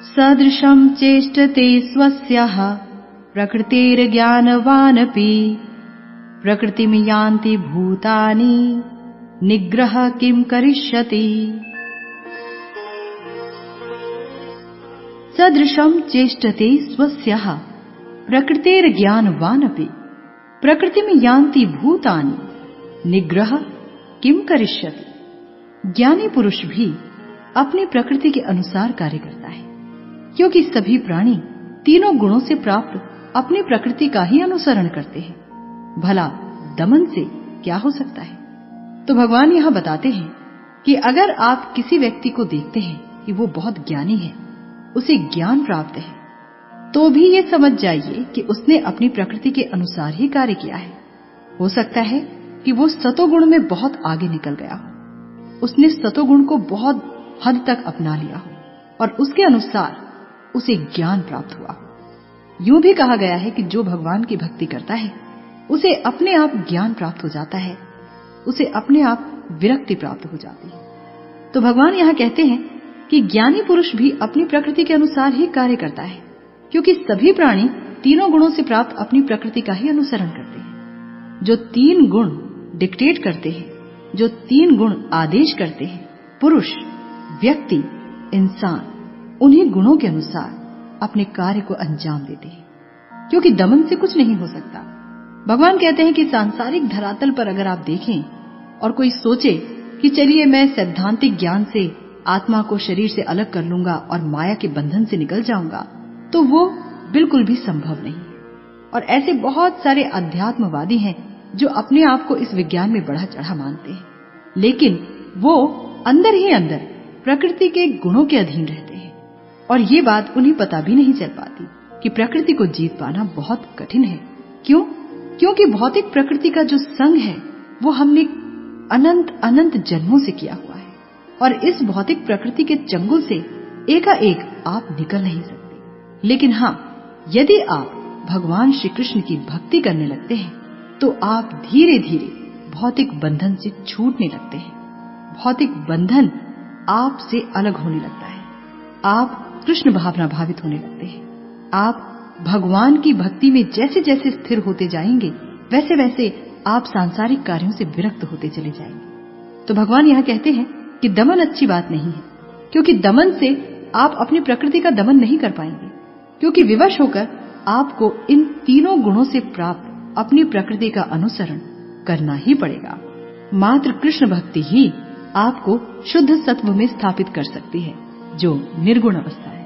सदृशं चेष्टते स्वस्याः, प्रकृतिर्ज्ञानवानपि। प्रकृतिं यान्ति भूतानि, निग्रह किं करिष्यति। सदृशं चेष्टते स्वस्याः, प्रकृतिर्ज्ञानवानपि। प्रकृतिं यान्ति भूतानि, निग्रह किम करिष्यति। ज्ञानी पुरुष भी अपनी प्रकृति के अनुसार कार्य करता है। क्योंकि सभी प्राणी तीनों गुणों से प्राप्त अपनी प्रकृति का ही अनुसरण करते हैं। भला दमन से क्या हो सकता है? तो भगवान यहाँ बताते हैं कि अगर आप किसी व्यक्ति को देखते हैं कि वो बहुत ज्ञानी है, उसे ज्ञान प्राप्त है तो भी ये समझ जाइए कि उसने अपनी प्रकृति के अनुसार ही कार्य किया है। हो सकता है कि वो सतोगुण में बहुत आगे निकल गया हो। उसने सतोगुण को बहुत हद तक अपना लिया हो और उसके अनुसार उसे ज्ञान प्राप्त हुआ। यूँ भी कहा गया है कि जो भगवान की भक्ति करता है, उसे अपने आप ज्ञान प्राप्त हो जाता है, उसे अपने आप विरक्ति प्राप्त हो जाती है। तो भगवान यहाँ कहते हैं कि ज्ञानी पुरुष भी अपनी प्रकृति के अनुसार ही कार्य करता है, क्योंकि सभी प्राणी तीनों गुणों से प्राप्त अपनी प्रकृति का ही अनुसरण करते हैं। जो तीन गुण डिक्टेट करते हैं, जो तीन गुण आदेश करते हैं, पुरुष, व्यक्ति, इंसान उन्हीं गुणों के अनुसार अपने कार्य को अंजाम देते हैं, क्योंकि दमन से कुछ नहीं हो सकता। भगवान कहते हैं कि सांसारिक धरातल पर अगर आप देखें और कोई सोचे कि चलिए मैं सैद्धांतिक ज्ञान से, आत्मा को शरीर से अलग कर लूँगा और माया के बंधन से निकल जाऊँगा तो वो बिल्कुल भी संभव नहीं और ऐसे बहुत सारे अध्यात्मवादी हैं जो अपने आप को इस विज्ञान में बढ़ा चढ़ा मानते हैं। लेकिन वो अंदर ही अंदर प्रकृति के गुणों के अधीन रहते हैं। और ये बात उन्हें पता भी नहीं चल पाती कि प्रकृति को जीत पाना बहुत कठिन है। क्यों? क्योंकि भौतिक प्रकृति का जो संग है, वो हमने अनंत अनंत जन्मों से किया हुआ है। और इस भौतिक प्रकृति के चंगुल से एकाएक आप निकल नहीं सकते। लेकिन हाँ यदि आप भगवान श्री कृष्ण की भक्ति करने लगते हैं तो आप धीरे धीरे भौतिक बंधन से छूटने लगते हैं। भौतिक बंधन आप से अलग होने लगता है। आप कृष्ण भावना भावित होने लगते हैं। आप भगवान की भक्ति में जैसे जैसे स्थिर होते जाएँगे वैसे वैसे आप सांसारिक कार्यों से विरक्त होते चले जाएँगे। तो भगवान यह कहते हैं कि दमन अच्छी बात नहीं है, क्योंकि दमन से आप अपनी प्रकृति का दमन नहीं कर पाएँगे, क्योंकि विवश होकर आपको इन तीनों गुणों से प्राप्त अपनी प्रकृति का अनुसरण करना ही पड़ेगा। मात्र कृष्ण भक्ति ही आपको शुद्ध सत्व में स्थापित कर सकती है, जो निर्गुण अवस्था है।